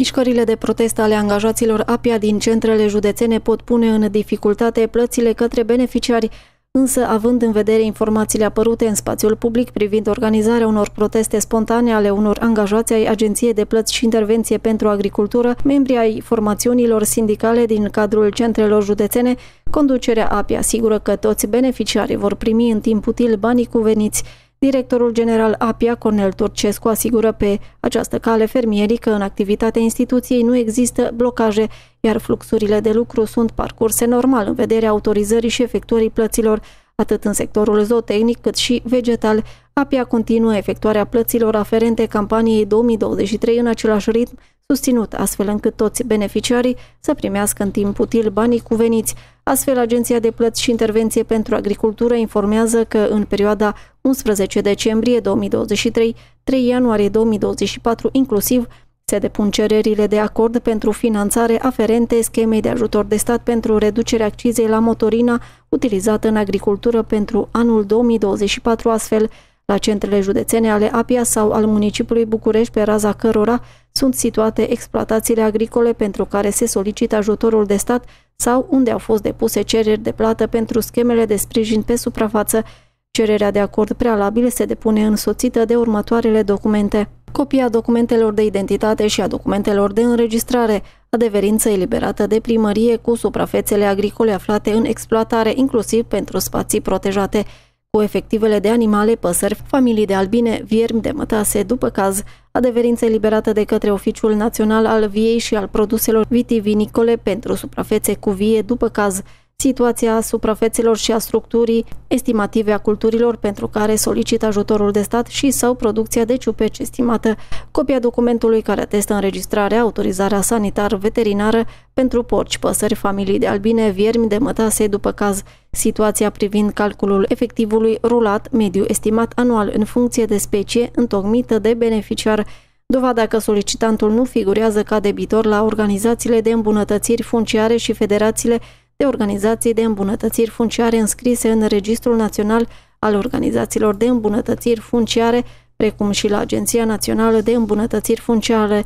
Mișcările de protest ale angajaților APIA din centrele județene pot pune în dificultate plățile către beneficiari, însă având în vedere informațiile apărute în spațiul public privind organizarea unor proteste spontane ale unor angajați ai Agenției de Plăți și Intervenție pentru Agricultură, membrii ai formațiunilor sindicale din cadrul centrelor județene, conducerea APIA asigură că toți beneficiarii vor primi în timp util banii cuveniți Directorul general APIA, Cornel Turcescu, asigură pe această cale fermierii că în activitatea instituției nu există blocaje, iar fluxurile de lucru sunt parcurse normal în vederea autorizării și efectuării plăților, atât în sectorul zootehnic cât și vegetal. APIA continuă efectuarea plăților aferente campaniei 2023 în același ritm, susținut astfel încât toți beneficiarii să primească în timp util banii cuveniți. Astfel, Agenția de Plăți și Intervenție pentru Agricultură informează că în perioada 11 decembrie 2023, 3 ianuarie 2024 inclusiv, se depun cererile de acord pentru finanțare aferente schemei de ajutor de stat pentru reducerea accizei la motorina utilizată în agricultură pentru anul 2024, astfel la centrele județene ale Apia sau al municipiului București, pe raza cărora sunt situate exploatațiile agricole pentru care se solicită ajutorul de stat sau unde au fost depuse cereri de plată pentru schemele de sprijin pe suprafață. Cererea de acord prealabil se depune însoțită de următoarele documente. Copia documentelor de identitate și a documentelor de înregistrare, adeverință eliberată de primărie cu suprafețele agricole aflate în exploatare, inclusiv pentru spații protejate, cu efectivele de animale, păsări, familii de albine, viermi de mătase, după caz, adeverință eliberată de către Oficiul Național al Viei și al produselor vitivinicole pentru suprafețe cu vie, după caz, situația suprafețelor și a structurii estimative a culturilor pentru care solicită ajutorul de stat și sau producția de ciupeci estimată, copia documentului care atestă înregistrarea, autorizarea sanitar-veterinară pentru porci, păsări, familii de albine, viermi de mătase, după caz, situația privind calculul efectivului rulat mediu estimat anual în funcție de specie întocmită de beneficiar, Dovada că solicitantul nu figurează ca debitor la organizațiile de îmbunătățiri funciare și federațiile de organizații de îmbunătățiri funciare înscrise în Registrul Național al Organizațiilor de Îmbunătățiri Funciare, precum și la Agenția Națională de Îmbunătățiri Funciare,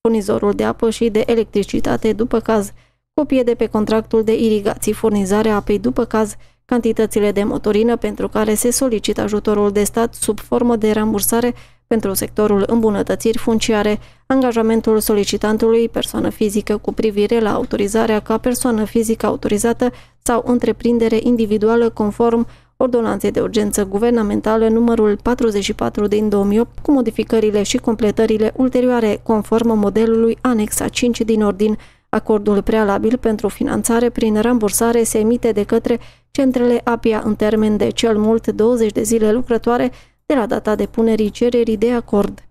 furnizorul de apă și de electricitate după caz, copie de pe contractul de irigații, furnizarea apei după caz, cantitățile de motorină pentru care se solicită ajutorul de stat sub formă de rambursare pentru sectorul îmbunătățiri funciare, angajamentul solicitantului, persoană fizică cu privire la autorizarea ca persoană fizică autorizată sau întreprindere individuală conform Ordonanței de urgență guvernamentală numărul 44 din 2008 cu modificările și completările ulterioare conform modelului anexa 5 din ordin. Acordul prealabil pentru finanțare prin rambursare se emite de către centrele APIA în termen de cel mult 20 de zile lucrătoare de la data depunerii cererii de acord.